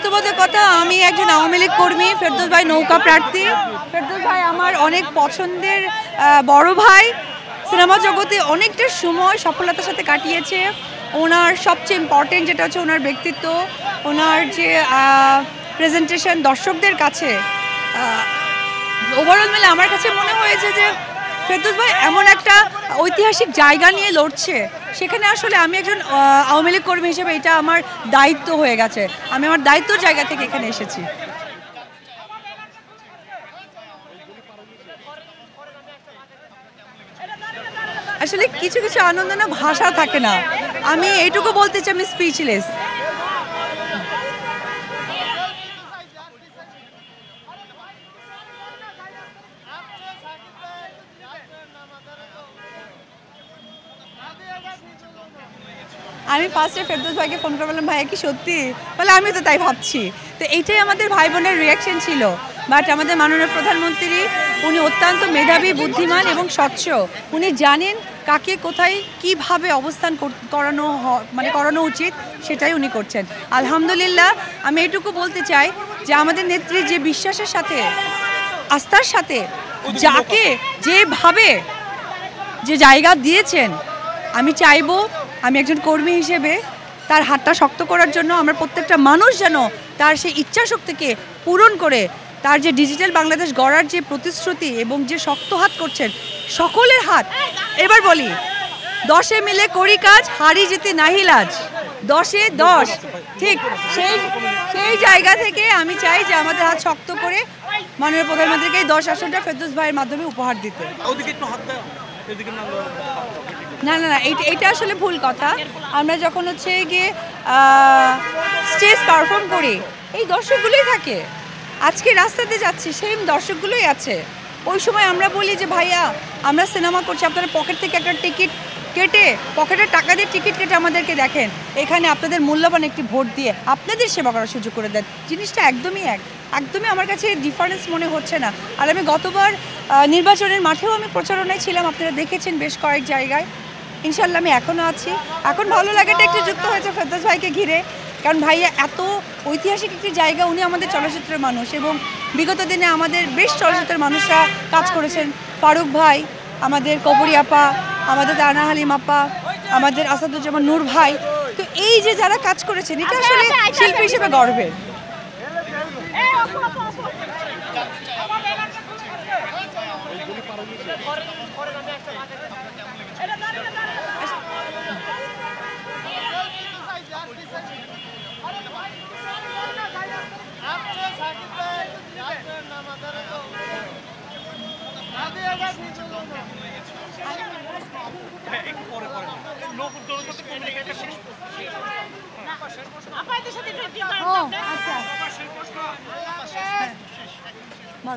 প্রথমত কথা, আমি একজন আওয়ামী লীগ কর্মী, ফেরদৌস ভাই নৌকা প্রার্থী। ফেরদৌস ভাই আমার অনেক পছন্দের বড় ভাই। সিনেমা জগতে অনেকটা সময় সফলতার সাথে কাটিয়েছে। ওনার সবচেয়ে ইম্পর্টেন্ট যেটা হচ্ছে ওনার ব্যক্তিত্ব, ওনার যে প্রেজেন্টেশন দর্শকদের কাছে ওভারঅল মিলে আমার কাছে মনে হয়েছে যে ফেরদৌস ভাই, এমন একটা ঐতিহাসিক জায়গা নিয়ে লড়ছে। সেখানে আসলে আমি একজন আওয়ামী লীগ কর্মী হিসেবে এটা আমার দায়িত্ব হয়ে গেছে। আমি আমার দায়িত্বর জায়গা থেকে এখানে এসেছি। আসলে কিছু কিছু আনন্দ না, ভাষা থাকে না। আমি এইটুকু বলতে চাই, আমি স্পিচলেস আমি ফার্স্টে ফেরদৌস ভাইকে ফোন করে বললাম ভাইয়া কি সত্যি? বলে আমি তো তাই ভাবছি। তো এইটাই আমাদের ভাই বোনের রিয়াকশন ছিল। বাট আমাদের মাননীয় প্রধানমন্ত্রী উনি অত্যন্ত মেধাবী বুদ্ধিমান এবং স্বচ্ছ। উনি জানেন কাকে কোথায় কীভাবে অবস্থান কর- করানো মানে করানো উচিত সেটাই উনি করছেন। আলহামদুলিল্লাহ আমি এটুকু বলতে চাই যে আমাদের নেত্রী যে বিশ্বাসের সাথে আস্থার সাথে যাকে যেভাবে যে জায়গা দিয়েছেন আমি চাইব আমি একজন কর্মী হিসেবে তার হাতটা শক্ত করার জন্য আমরা প্রত্যেকটা মানুষ যেন তার সেই ইচ্ছা শক্তিকে পূরণ করে, তার যে ডিজিটাল বাংলাদেশ গড়ার যে প্রতিশ্রুতি এবং যে শক্ত হাত করছেন, সকলের হাত। এবার বলি, দশে মিলে করি কাজ, হারি যেতে নাহি লাজ। দশে দশ, ঠিক সেই সেই জায়গা থেকে আমি চাই যে আমাদের হাত শক্ত করে মাননীয় প্রধানমন্ত্রীকে এই দশ আসনটা ফেরদৌস ভাইয়ের মাধ্যমে উপহার দিতে। না না না, এইটা এইটা এটা আসলে ভুল কথা। আমরা যখন হচ্ছে গিয়ে স্টেজ পারফর্ম করি, এই দর্শকগুলোই থাকে। আজকে রাস্তাতে যাচ্ছি সেম দর্শকগুলোই আছে। ওই সময় আমরা বলি যে, ভাইয়া, আমরা সিনেমা করছি, আপনারা পকেট থেকে একটা টিকিট কেটে পকেটের টাকা দিয়ে টিকিট কেটে আমাদেরকে দেখেন। এখানে আপনাদের মূল্যবান একটি ভোট দিয়ে আপনাদের সেবা করার সুযোগ করে দেন। জিনিসটা একদমই এক, একদমই আমার কাছে ডিফারেন্স মনে হচ্ছে না। আর আমি গতবার নির্বাচনের মাঠেও আমি প্রচারণায় ছিলাম, আপনারা দেখেছেন বেশ কয়েক জায়গায়। ইনশাল্লাহ আমি এখনও আছি। এখন ভালো লাগাটা একটু যুক্ত হয়েছে ফেরদৌস ভাইকে ঘিরে। কারণ ভাইয়া এত ঐতিহাসিক একটি জায়গা, উনি আমাদের চলচ্চিত্রের মানুষ এবং বিগত দিনে আমাদের বেশ চলচ্চিত্রের মানুষরা কাজ করেছেন। ফারুক ভাই, আমাদের কবরী আপা আমাদের তানা হালিম আপা আমাদের আসাদুজ্জামান নূর ভাই তো এই যে যারা কাজ করেছেন এটা আসলে শিল্পী হিসেবে গর্বের। O, așa. Mă,